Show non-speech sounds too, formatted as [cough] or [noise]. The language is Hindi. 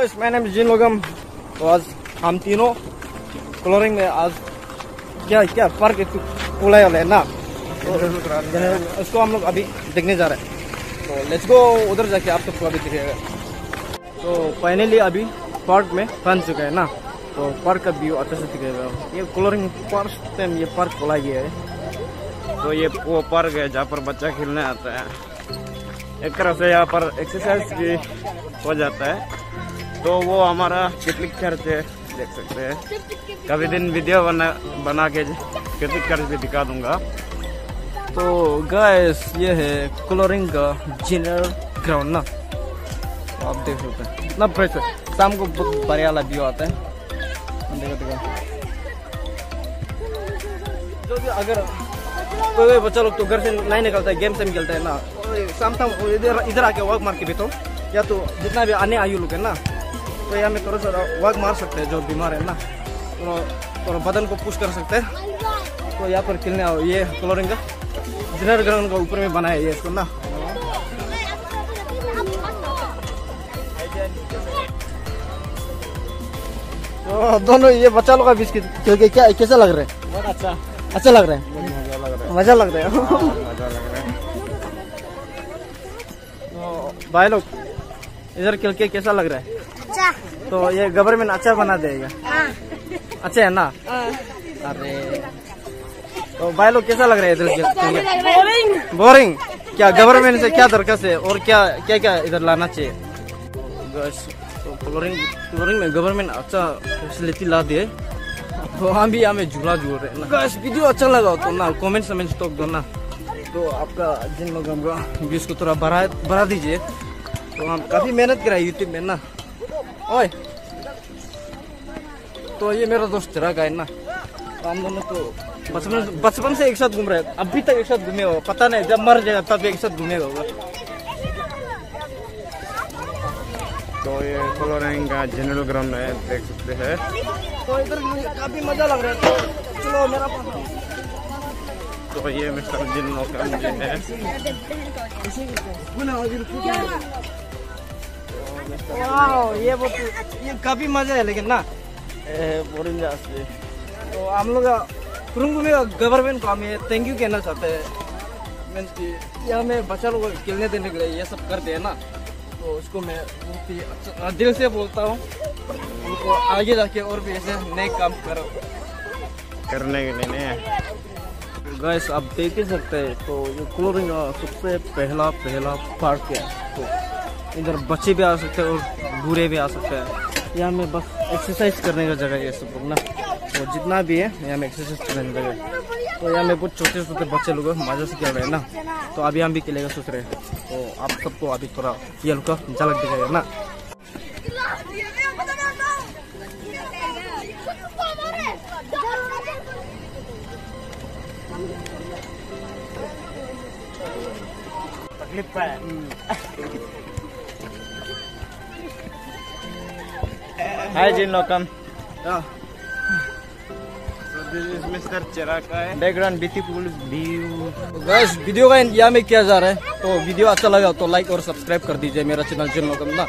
गाइस माय नेम जिन लोगम तो आज हम तीनों कलरिंग में आज क्या क्या फ़र्क है कोला वाला ना? तो उसको हम लोग अभी देखने जा रहे हैं। तो लेट्स गो उधर जाके आप सबको अभी दिखेगा। तो फाइनली अभी पार्क में पहुँच चुका है ना? तो पार्क का व्यू अच्छे से दिखेगा। ये कलरिंग फ़र्स्ट टाइम ये पार्क खोला गया है। तो ये वो पार्क है जहाँ पर बच्चा खेलने आता है। एक तरह से यहाँ पर एक्सरसाइज भी हो जाता है। तो वो हमारा कितनी है देख सकते हैं। कभी दिन वीडियो बना बना के कितनी खर्च भी दिखा दूँगा। तो गैस ये है कलरिंग का जिनर ग्राउंड ना। तो आप देख सकते हैं। इतना फ्रेश है। शाम को बहुत बढ़िया वाला व्यू आता है। देखो देखो। जो भी अगर कोई कोई बच्चा लोग तो घर से नहीं निकलता है गेम से खेलता है ना। तो शाम शाम इधर इधर आके वॉक मार भी तो या तो जितना भी आने आयु लोग है ना तो यहाँ में थोड़ा सा वॉक मार सकते हैं जो बीमार है ना। तो थोड़ा बदन को पुश कर सकते हैं। तो यहाँ पर खेलने आओ ये कलरिंग का जिनर ग्राउंड का ऊपर में बना है ये इसको ना तो दोनों ये बच्चा लोग का बिस्किट खेल के क्या कैसा लग रहा है? बहुत अच्छा। अच्छा लग रहा है? मज़ा लग रहा है मज़ा लग रहा है। तो भाई लोग इधर खेल के कैसा लग रहा है? अच्छा। तो ये गवर्नमेंट अच्छा बना देगा। हाँ। अच्छा है ना? अरे। तो भाई लोग कैसा लग रहा है इधर खेल खेल बोरिंग बोरिंग क्या गवर्नमेंट से क्या दरखास्त है? और क्या क्या क्या इधर लाना चाहिए? तो फ्लोरिंग फ्लोरिंग में गवर्नमेंट अच्छा फैसिलिटी ला दिए तो हम भी हमें झूला झूल रहे हैं वीडियो अच्छा लगा तो ना। कमेंट समेंट तो दो ना। तो आपका जिन लोग हमको व्यूज़ को थोड़ा बढ़ा बढ़ा दीजिए। तो हम काफ़ी मेहनत करा यूट्यूब में ना। ओए। तो ये मेरा दोस्त चिराग है ना। तो हम दोनों तो बचपन बचपन से एक साथ घूम रहे हैं। अभी तक एक साथ घूमे हो पता नहीं जब मर जाएगा तब एक साथ घूमेगा होगा तो ये कलोरिंग का जनरल ग्राउंड है देख सकते हैं। तो इधर मुझे काफ़ी मज़ा लग रहा है। तो चलो मेरा पास तो ये मिस्टर जिन लोग का मुझे है। [laughs] ये वो ये काफ़ी मज़ा है लेकिन ना। बोरिंग तो हम लोग में गवर्नमेंट को हम ये थैंक यू कहना चाहते हैं। मीन्स कि ये हमें बच्चा लोग को खेलने देने के लिए ये सब करते हैं ना। तो उसको मैं बहुत ही अच्छा दिल से बोलता हूँ। उनको आगे जाके और भी ऐसे नए काम करो। करने के लिए नहीं गैस आप देख ही सकते हैं तो ये क्लोरिंग सबसे पहला पहला पार्क है? तो इधर बच्चे भी आ सकते हैं और बूढ़े भी आ सकते हैं। यहाँ में बस एक्सरसाइज करने का जगह है सब ना। तो जितना भी है यहाँ में एक्सरसाइज करने की जगह तो यहाँ में कुछ छोटे छोटे बच्चे लोग मज़ा से खेल रहे हैं ना। तो अभी हम भी खेलेगा सोच रहे हैं। तो आप सबको अभी थोड़ा ये लोग का झलक दिखाएगा ना। तकलीफ़ है। हाय जिन लोकम मिस्टर चिराग का है बैकग्राउंड ब्यूटीफुल व्यू वीडियो का इंतज़ाम में किया जा रहा है। तो वीडियो अच्छा लगा तो लाइक और सब्सक्राइब कर दीजिए मेरा चैनल जिन लोकम ना।